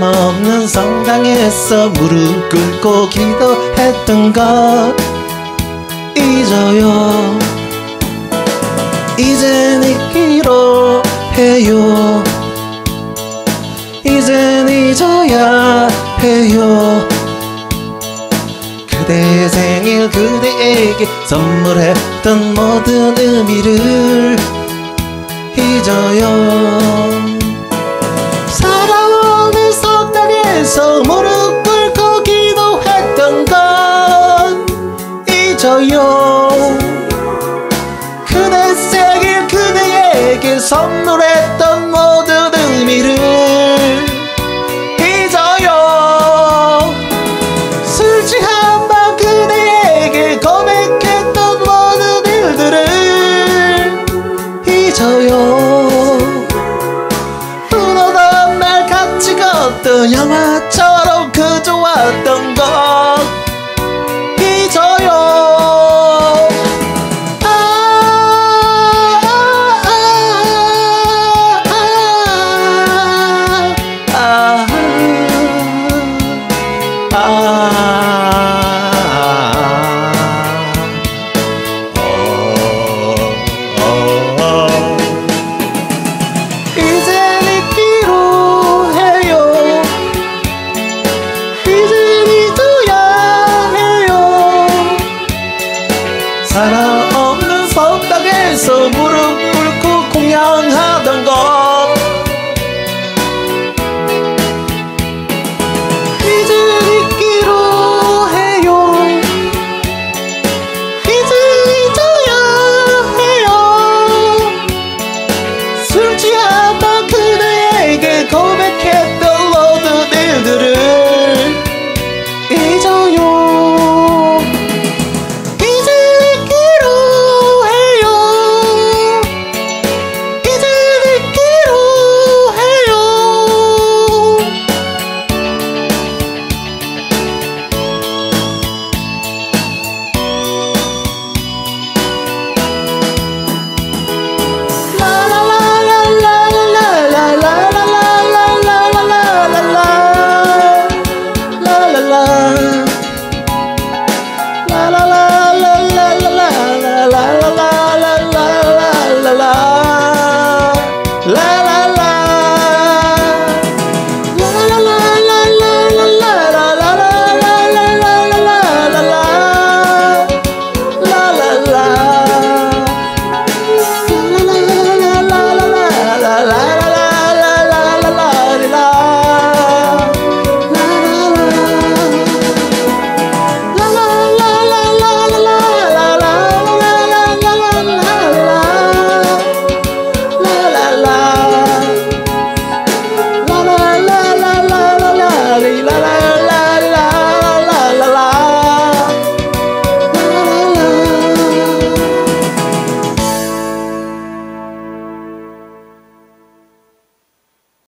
사람 없는 성당에서 무릎 꿇고 기도했던 것 잊어요. 이젠 잊기로 해요. 이젠 잊어야 해요. 그대의 생일 그대에게 선물했던 모든 의미를 잊어요 무릎 꿇고 기도했던 건 잊어요. 그대 생일 그대에게 선물했던 모든 의미를 봤던 영화처럼 그 좋았던 것. 앞에서 무릎 꿇고 공연하던 것. 이제 잊기로 해요. 이제 잊어야 해요. 술 취하던 그대에게 고백했던 모든 일들을